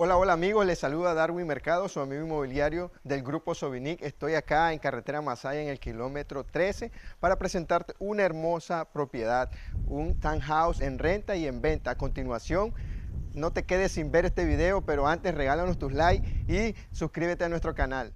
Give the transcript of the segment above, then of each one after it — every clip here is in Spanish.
Hola, hola amigos, les saluda Darwin Mercado, su amigo inmobiliario del Grupo Sobinic. Estoy acá en Carretera Masaya en el kilómetro 13 para presentarte una hermosa propiedad, un townhouse en renta y en venta. A continuación, no te quedes sin ver este video, pero antes regálanos tus likes y suscríbete a nuestro canal.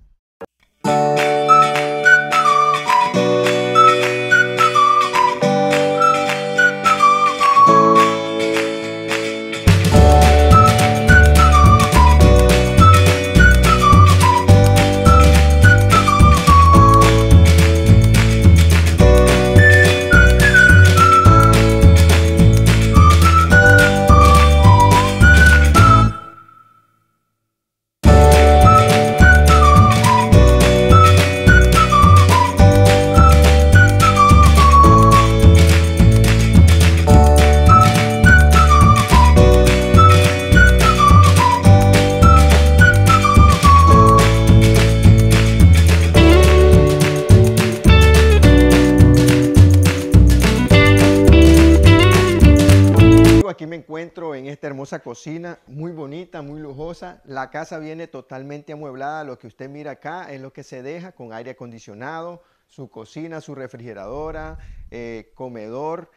Aquí me encuentro en esta hermosa cocina, muy bonita, muy lujosa. La casa viene totalmente amueblada. Lo que usted mira acá es lo que se deja con aire acondicionado, su cocina, su refrigeradora, eh, comedor,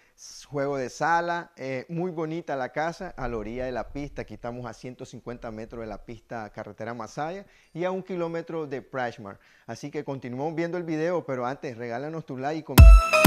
juego de sala. Eh, muy bonita la casa a la orilla de la pista. Aquí estamos a 150 metros de la pista carretera Masaya y a un kilómetro de Prashmar. Así que continuamos viendo el video, pero antes regálanos tu like y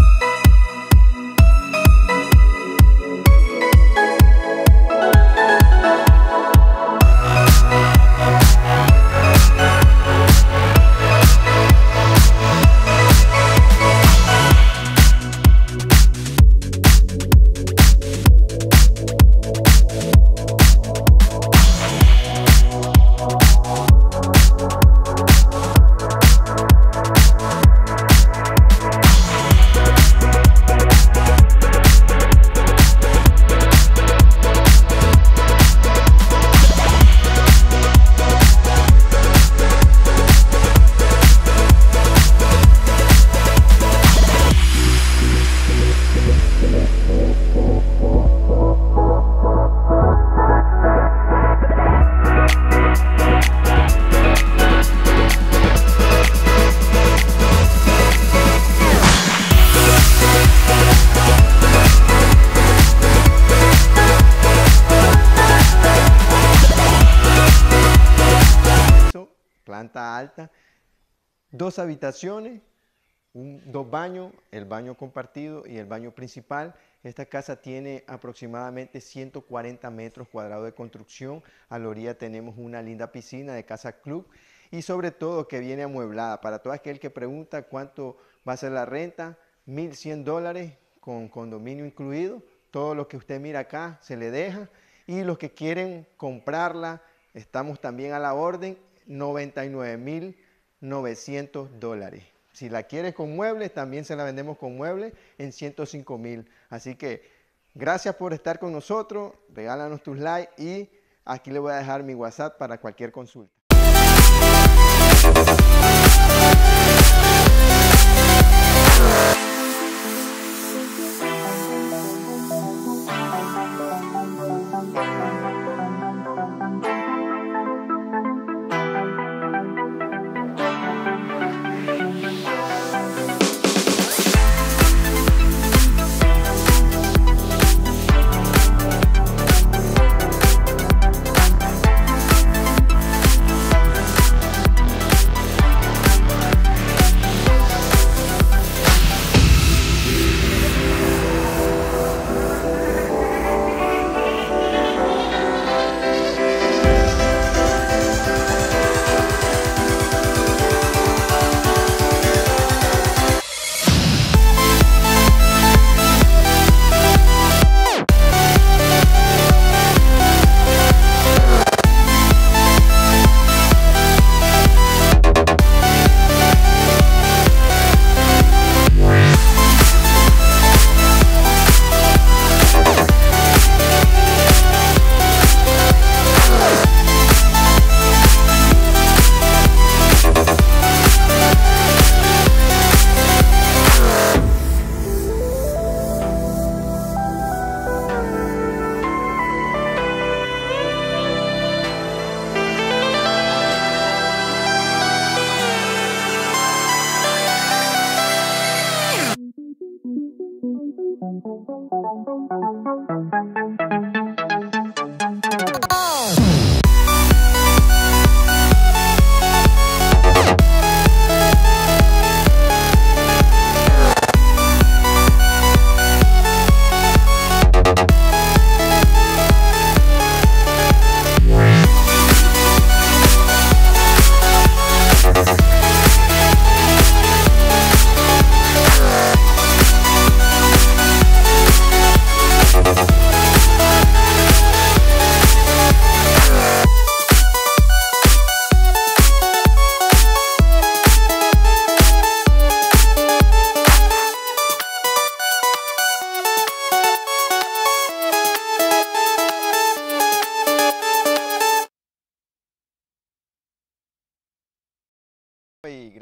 dos habitaciones, un, dos baños, el baño compartido y el baño principal. Esta casa tiene aproximadamente 140 metros cuadrados de construcción. A la orilla tenemos una linda piscina de casa club y sobre todo que viene amueblada. Para todo aquel que pregunta cuánto va a ser la renta, 1.100 dólares con condominio incluido. Todo lo que usted mira acá se le deja. Y los que quieren comprarla, estamos también a la orden 900 dólares. Si la quieres con muebles, también se la vendemos con muebles en 105 mil. Así que gracias por estar con nosotros, regálanos tus likes y aquí le voy a dejar mi WhatsApp para cualquier consulta.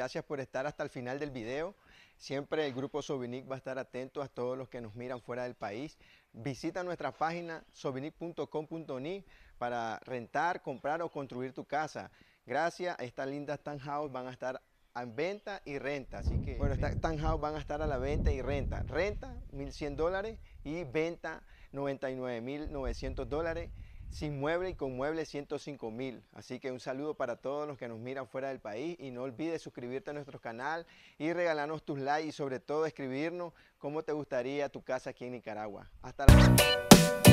Gracias por estar hasta el final del video. Siempre el grupo Sobinic va a estar atento a todos los que nos miran fuera del país. Visita nuestra página sobinic.com.ni para rentar, comprar o construir tu casa. Gracias a estas lindas townhouse van a estar en venta y renta. Así que, bueno, estas townhouse van a estar a la venta y renta. Renta, 1.100 dólares y venta, 99.900 dólares sin mueble y con mueble 105 mil. Así que un saludo para todos los que nos miran fuera del país y no olvides suscribirte a nuestro canal y regalarnos tus likes y sobre todo escribirnos cómo te gustaría tu casa aquí en Nicaragua. Hasta la próxima.